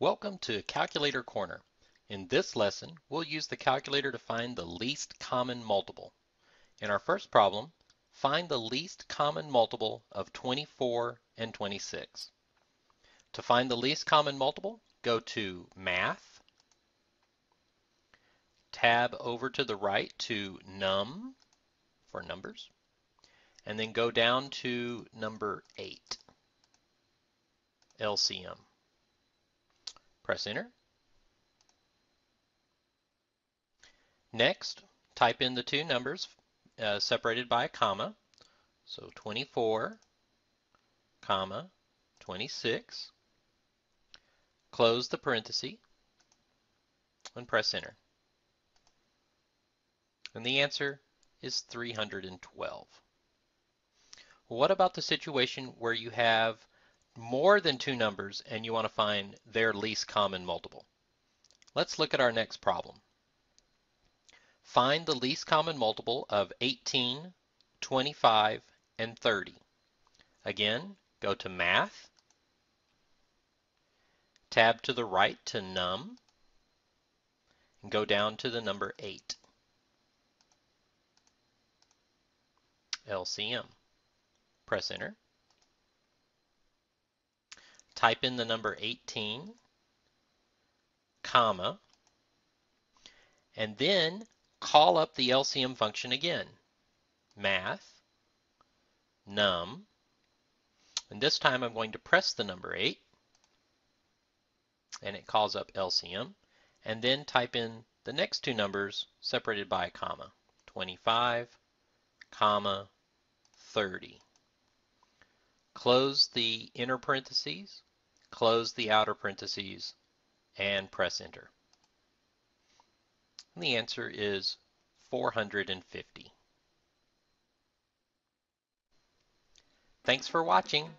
Welcome to Calculator Corner. In this lesson, we'll use the calculator to find the least common multiple. In our first problem, find the least common multiple of 24 and 26. To find the least common multiple, go to Math, tab over to the right to Num for numbers, and then go down to number 8, LCM. Press enter. Next, type in the two numbers uh, separated by a comma. So 24, comma, 26. Close the parenthesis and press enter. And the answer is 312. What about the situation where you have more than two numbers and you want to find their least common multiple. Let's look at our next problem. Find the least common multiple of 18, 25, and 30. Again, go to Math, tab to the right to Num, and go down to the number 8. LCM. Press Enter type in the number 18, comma, and then call up the LCM function again. Math, num, and this time I'm going to press the number 8, and it calls up LCM, and then type in the next two numbers separated by a comma, 25, comma, 30. Close the inner parentheses close the outer parentheses, and press enter. And the answer is 450. Thanks for watching.